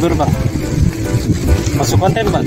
youtuber pak. Masuk konten pak.